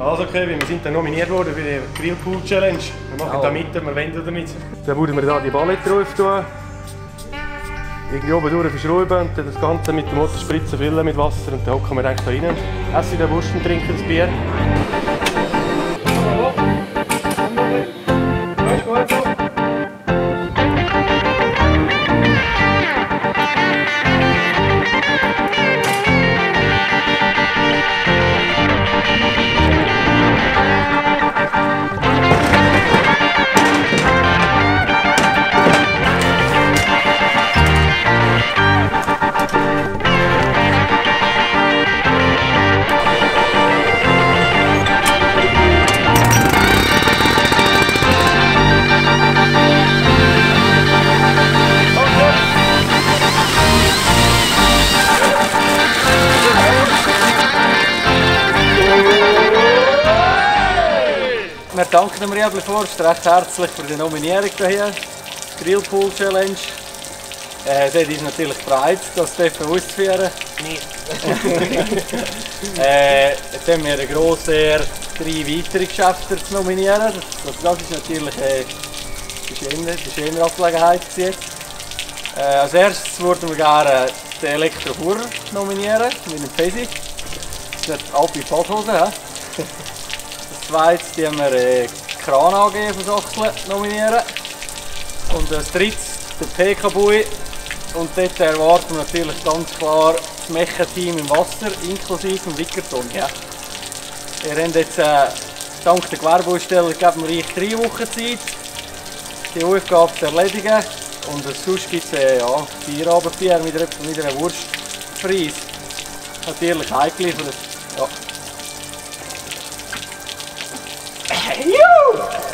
Also Kevin, wir sind dann nominiert worden für die Grillpool Challenge. Wir machen Ja. da mit, wir oder nicht. Dann würden wir da die Ballette drauf tun. Irgendwie oben durch verschrauben und dann das Ganze mit dem Motorspritzen füllen mit Wasser und dann hocken wir eigentlich da rein. Essen den Wurst und trinken das Bier. Wir danken dem Riebli Forst recht herzlich für die Nominierung hier. Grillpool Challenge. Äh, dort ist natürlich bereit, das dürfen auszuführen. äh, jetzt haben wir eine grosse Ehre, drei weitere Geschäfte zu nominieren. Das, das ist natürlich äh, die schöne, die Angelegenheit. Äh, als erstes würden wir gerne den Elektrofuhrer nominieren mit dem Fesi. Das ist nicht Alpi Badhosen. Zweites die wir äh, Kran AG von nominieren. Und als drittes der PK-Bui. Und dort erwarten wir natürlich ganz klar das Mecha-Team im Wasser, inklusive dem Wickerton. Ja. Wir haben jetzt äh, dank der Gewerbeaussteller geben wir euch drei Wochen Zeit, die Aufgabe zu erledigen. Und sonst gibt es äh, ja, Feierabendbier mit, mit einer Wurstpreis. Natürlich eingeliefert. Ja. you!